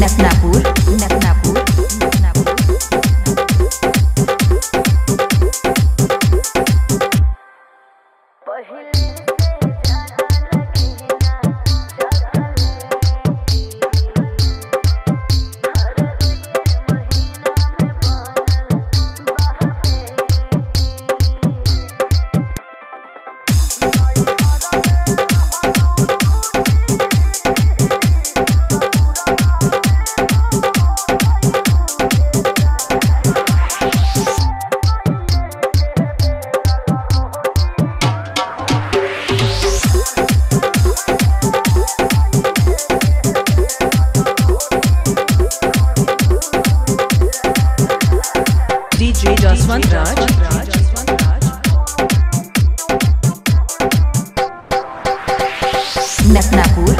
नकनापुर नकनापुर Jaswant Raj नकनापुर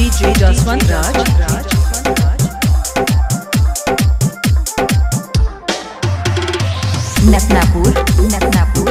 DJ Jaswant Raj. नतनापुर नतनापुर